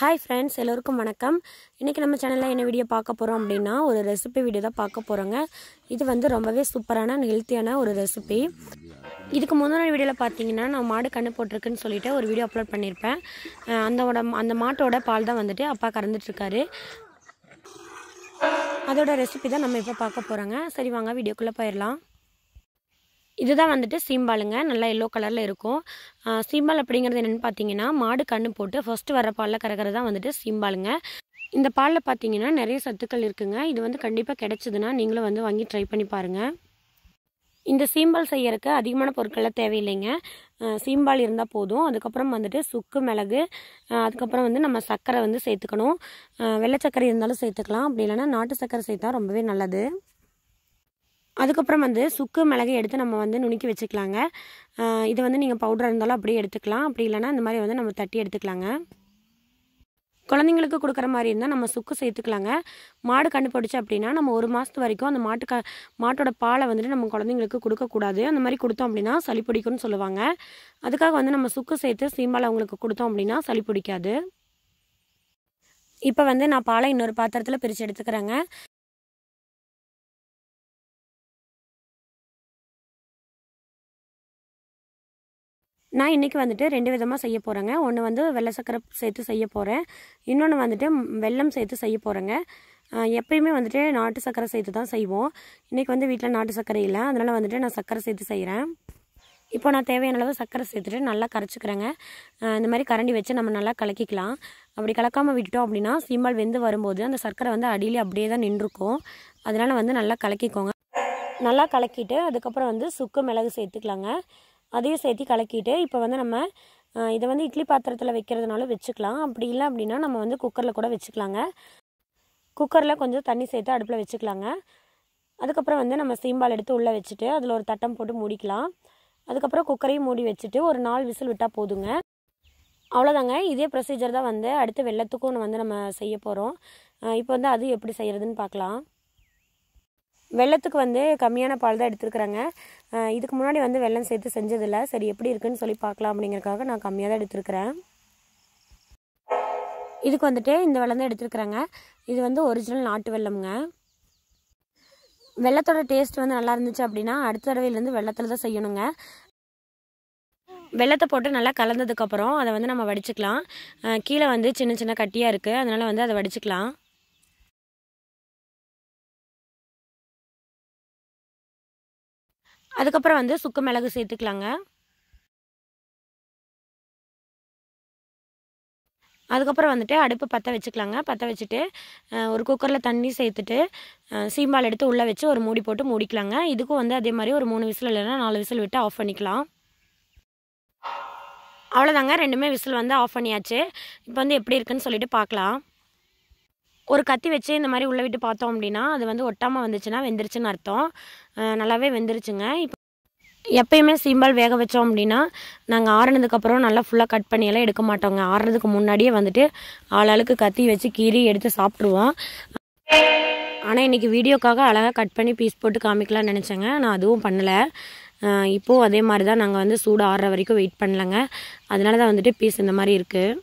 Hi friends எல்லோருக்கும் வணக்கம். இன்றைக்கி நம்ம சேனலில் என்ன வீடியோ பார்க்க போகிறோம் அப்படின்னா ஒரு ரெசிபி வீடியோ தான் பார்க்க போகிறோங்க இது வந்து ரொம்பவே சூப்பரான ஹெல்த்தியான ஒரு ரெசிபி இதுக்கு முந்தின வீடியோவில் பார்த்தீங்கன்னா நான் மாடு கண்ணு போட்டிருக்குன்னு சொல்லிட்டு ஒரு வீடியோ அப்லோட் பண்ணியிருப்பேன். அந்தோட அந்த மாட்டோட பால் தான் வந்துட்டு அப்பா கறந்துட்டுருக்காரு. அதோட ரெசிபி தான் நம்ம இப்போ பார்க்க போகிறோங்க சரி வாங்க வீடியோக்குள்ளே போயிடலாம். இதுதான் வந்துட்டு சீம்பாலுங்க. நல்லா எல்லோ கலரில் இருக்கும். சீம்பால் அப்படிங்கிறது என்னென்னு பார்த்தீங்கன்னா மாடு கண்ணு போட்டு ஃபஸ்ட்டு வர பாலில் கறக்கிறது தான் வந்துட்டு சீம்பாலுங்க. இந்த பாலில் பார்த்தீங்கன்னா நிறைய சத்துக்கள் இருக்குங்க. இது வந்து கண்டிப்பாக கிடச்சிதுன்னா நீங்களும் வந்து வாங்கி ட்ரை பண்ணி பாருங்கள் இந்த சீம்பால் செய்யறதுக்கு அதிகமான பொருட்கள்லாம் தேவையில்லைங்க. சீம்பால் இருந்தால் போதும். அதுக்கப்புறம் வந்துட்டு சுக்கு மிளகு அதுக்கப்புறம் வந்து நம்ம சர்க்கரை வந்து சேர்த்துக்கணும். வெள்ளை சர்க்கரை இருந்தாலும் சேர்த்துக்கலாம். அப்படி இல்லைன்னா நாட்டு சர்க்கரை சேர்த்தா ரொம்பவே நல்லது. அதுக்கப்புறம் வந்து சுக்கு மிளகு எடுத்து நம்ம வந்து நுணுக்கி வச்சுக்கலாங்க. இது வந்து நீங்கள் பவுடர் இருந்தாலும் அப்படியே எடுத்துக்கலாம். அப்படி இல்லைன்னா இந்த மாதிரி வந்து நம்ம தட்டி எடுத்துக்கலாங்க. குழந்தைங்களுக்கு கொடுக்குற மாதிரி இருந்தால் நம்ம சுக்கு சேர்த்துக்கலாங்க. மாடு கண்டுபிடிச்சு அப்படின்னா நம்ம ஒரு மாதத்து வரைக்கும் அந்த மாட்டு க மாட்டோட பாலை வந்துட்டு நம்ம குழந்தைங்களுக்கு கொடுக்கக்கூடாது அந்த மாதிரி கொடுத்தோம் அப்படின்னா சளி பிடிக்கும்னு சொல்லுவாங்க. அதுக்காக வந்து நம்ம சுக்கு சேர்த்து சீம்பால் அவங்களுக்கு கொடுத்தோம் அப்படின்னா சளி பிடிக்காது. இப்போ வந்து நான் பாலை இன்னொரு பாத்திரத்தில் பிரித்து எடுத்துக்கிறேங்க. நான் இன்றைக்கி வந்துட்டு ரெண்டு விதமாக செய்ய போகிறேங்க ஒன்று வந்து வெள்ளை சக்கரை சேர்த்து செய்ய போகிறேன் இன்னொன்று வந்துட்டு வெள்ளம் வெல்லம் சேர்த்து செய்ய போகிறேங்க எப்பயுமே வந்துட்டு நாட்டு சக்கரை சேர்த்து தான் செய்வோம். இன்றைக்கி வந்து வீட்டில் நாட்டு சக்கரை இல்லை. அதனால் வந்துட்டு நான் சக்கரை சேர்த்து செய்கிறேன் இப்போ நான் தேவையான அளவு சக்கரை சேர்த்துட்டு நல்லா கரைச்சிக்கிறேங்க. இந்த மாதிரி கரண்டி வச்சு நம்ம நல்லா கலக்கிக்கலாம். அப்படி கலக்காமல் விட்டுட்டோம் அப்படின்னா சீம்பால் வெந்து வரும்போது அந்த சர்க்கரை வந்து அடியிலே அப்படியே தான் நின்றுருக்கும் அதனால் வந்து நல்லா கலக்கிக்கோங்க. நல்லா கலக்கிட்டு அதுக்கப்புறம் வந்து சுக்கு மிளகு சேர்த்துக்கலாங்க. அதையும் சேர்த்து கலக்கிட்டு இப்போ வந்து நம்ம இதை வந்து இட்லி பாத்திரத்தில் வைக்கிறதுனாலும் வச்சுக்கலாம். அப்படி இல்லை அப்படின்னா நம்ம வந்து குக்கரில் கூட வச்சுக்கலாங்க. குக்கரில் கொஞ்சம் தண்ணி சேர்த்து அடுப்பில் வச்சுக்கலாங்க. அதுக்கப்புறம் வந்து நம்ம சீம்பால் எடுத்து உள்ளே வச்சுட்டு அதில் ஒரு தட்டம் போட்டு மூடிக்கலாம். அதுக்கப்புறம் குக்கரையும் மூடி வச்சுட்டு ஒரு நாலு விசில் விட்டால் போதுங்க. அவ்வளோதாங்க இதே ப்ரொசீஜர் தான் வந்து அடுத்து வெள்ளத்துக்கும் வந்து நம்ம செய்ய போகிறோம் இப்போ வந்து அது எப்படி செய்கிறதுன்னு பார்க்கலாம். வெள்ளத்துக்கு வந்து கம்மியான பால் தான் எடுத்துருக்குறேங்க. இதுக்கு முன்னாடி வந்து வெள்ளம் சேர்த்து செஞ்சதில்ல. சரி எப்படி இருக்குன்னு சொல்லி பார்க்கலாம் அப்படிங்கிறக்காக நான் கம்மியாக தான் எடுத்துருக்கிறேன். இதுக்கு வந்துட்டு இந்த வெள்ளம் தான் எடுத்துருக்குறாங்க. இது வந்து ஒரிஜினல் நாட்டு வெல்லம்ங்க வெள்ளத்தோட டேஸ்ட் வந்து நல்லா இருந்துச்சு அப்படின்னா அடுத்த தடவையிலேருந்து வெள்ளத்தில் தான் செய்யணுங்க. வெள்ளத்தை போட்டு நல்லா கலந்ததுக்கப்புறம் அதை வந்து நம்ம வடிச்சுக்கலாம். கீழே வந்து சின்ன சின்ன கட்டியாக இருக்குது அதனால் வந்து அதை வடிச்சுக்கலாம். அதுக்கப்புறம் வந்து சுக்கு மிளகு சேர்த்துக்கலாங்க. அதுக்கப்புறம் வந்துட்டு அடுப்பு பற்ற வச்சுக்கலாங்க. பற்ற வச்சுட்டு ஒரு குக்கரில் தண்ணி சேர்த்துட்டு சீம்பால் எடுத்து உள்ளே வச்சு ஒரு மூடி போட்டு மூடிக்கலாங்க. இதுக்கும் வந்து அதே மாதிரி ஒரு மூணு விசில் இல்லைன்னா நாலு விசில் விட்டு ஆஃப் பண்ணிக்கலாம். அவ்வளோதாங்க. ரெண்டுமே விசில் வந்து ஆஃப் பண்ணியாச்சு. இப்போ வந்து எப்படி இருக்குன்னு சொல்லிட்டு பார்க்கலாம். ஒரு கத்தி வச்சு இந்த மாதிரி உள்ளே விட்டு பார்த்தோம் அப்படின்னா அது வந்து ஒட்டாமல் வந்துச்சுன்னா வெந்துருச்சுன்னு அர்த்தம். நல்லாவே வெந்துருச்சுங்க. இப்போ எப்பயுமே சீம்பால் வேக வச்சோம் அப்படின்னா நாங்கள் ஆறுனதுக்கப்புறம் நல்லா ஃபுல்லாக கட் பண்ணியெல்லாம் எடுக்க மாட்டோங்க. ஆறுனதுக்கு முன்னாடியே வந்துட்டு ஆளாளுக்கு கத்தி வச்சு கீறி எடுத்து சாப்பிட்ருவோம் ஆனால் இன்றைக்கி வீடியோக்காக அழகாக கட் பண்ணி பீஸ் போட்டு காமிக்கலாம்னு நினச்சேங்க. நான் அதுவும் பண்ணலை. இப்போவும் அதே மாதிரி தான் நாங்கள் வந்து சூடு ஆடுற வரைக்கும் வெயிட் பண்ணலங்க. அதனால தான் வந்துட்டு பீஸ் இந்த மாதிரி இருக்குது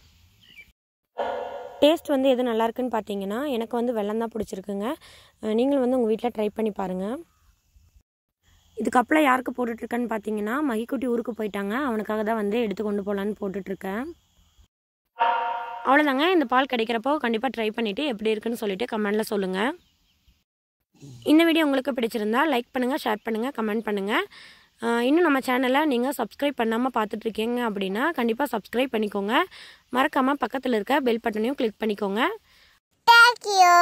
டேஸ்ட் வந்து எது நல்லாயிருக்குன்னு பார்த்தீங்கன்னா எனக்கு வந்து வெள்ளம் தான் பிடிச்சிருக்குங்க. நீங்களும் வந்து உங்கள் வீட்டில் ட்ரை பண்ணி பாருங்கள் இதுக்கப்புறம் யாருக்கு போட்டுட்ருக்கேன்னு பார்த்தீங்கன்னா மகிக்குட்டி ஊருக்கு போயிட்டாங்க. அவனுக்காக தான் வந்து எடுத்து கொண்டு போகலான்னு போட்டுட்ருக்கேன். அவ்வளோதாங்க இந்த பால் கிடைக்கிறப்போ கண்டிப்பாக ட்ரை பண்ணிவிட்டு எப்படி இருக்குன்னு சொல்லிவிட்டு கமெண்டில் சொல்லுங்கள் இந்த வீடியோ உங்களுக்கு பிடிச்சிருந்தா லைக் பண்ணுங்கள் ஷேர் பண்ணுங்கள் கமெண்ட் பண்ணுங்கள் இன்னும் நம்ம சேனலை நீங்கள் சப்ஸ்கிரைப் பண்ணாமல் பார்த்துட்ருக்கீங்க அப்படின்னா கண்டிப்பாக சப்ஸ்கிரைப் பண்ணிக்கோங்க மறக்காமல் பக்கத்தில் இருக்க பெல் பட்டனையும் கிளிக் பண்ணிக்கோங்க தேங்க்யூ.